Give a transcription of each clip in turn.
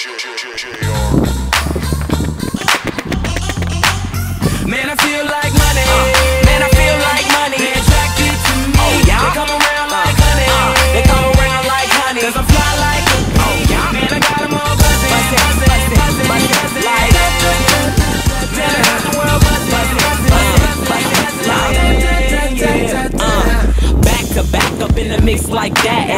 Man, I feel like money. Man, I feel like money. They attracted to me. Oh, yeah? They come around like honey. They come around like honey. Cause I fly like a bee. Man, I got them all buzzing. Buzzing, buzzing, buzzing, buzzing. Like, man, I got the world buzzing. Buzzing, buzzing, buzzing, buzzing. Like, uh, back to back up in the mix like that.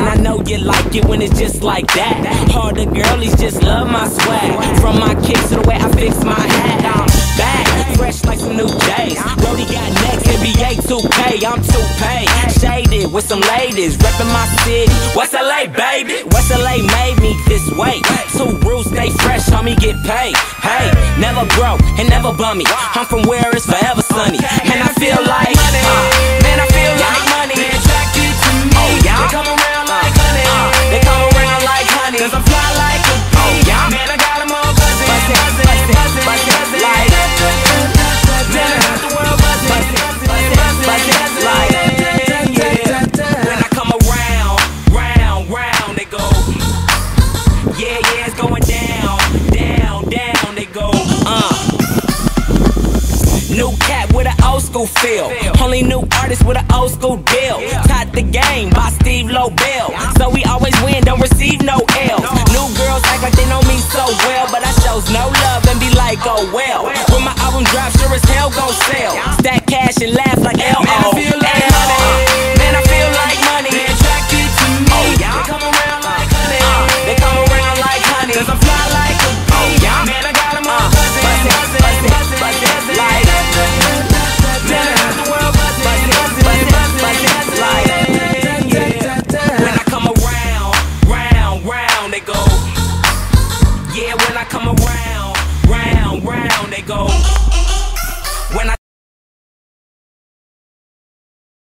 You like it when it's just like that. Harder girlies just love my swag. From my kicks to the way I fix my hat. I'm back, fresh like some new J's. Brody got next, NBA 2K, I'm 2K. Shaded with some ladies, reppin' my city. West LA, baby. West LA made me this way. Two rules, stay fresh, homie, get paid. Hey, never broke and never bummy. I'm from where it's forever sunny. And I feel like, New cat with an old school feel. Only new artist with an old school deal. Taught the game by Steve Lobel. So we always win, don't receive When I